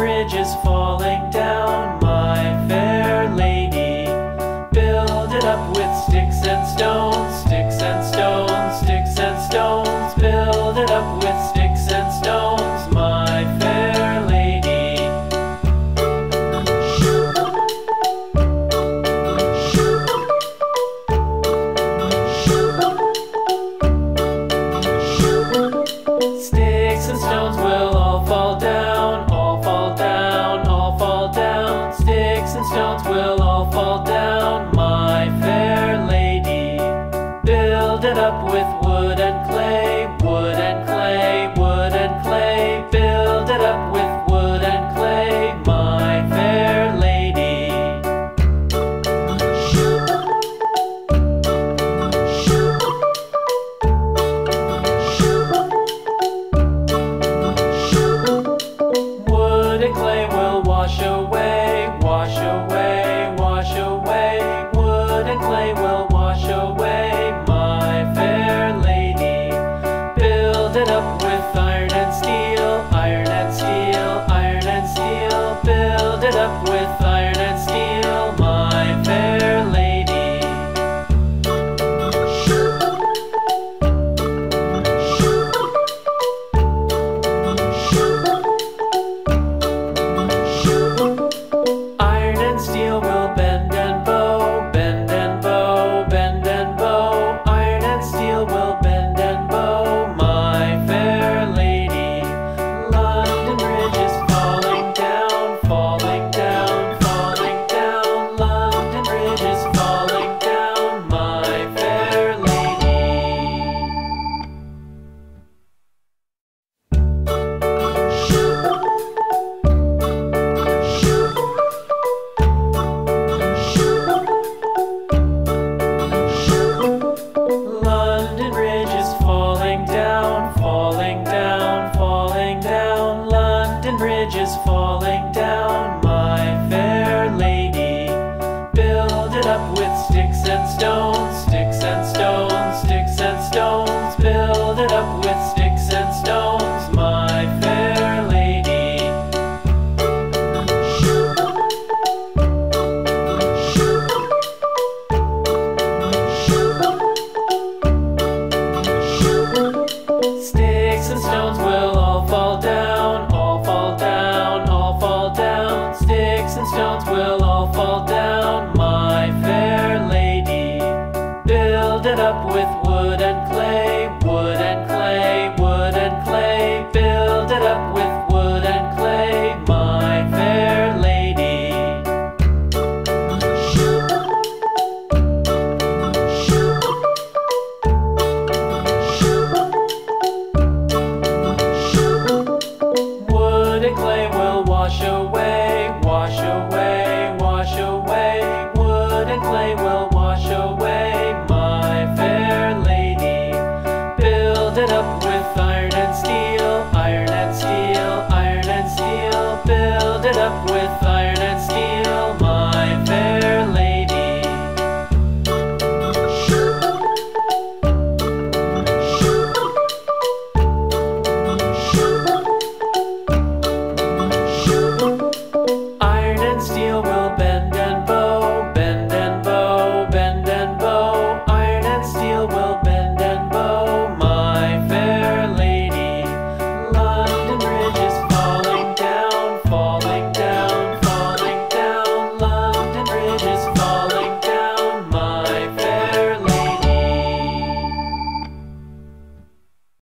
bridge is falling down. mountains will all fall down, my face. bridge is falling down. will all fall down.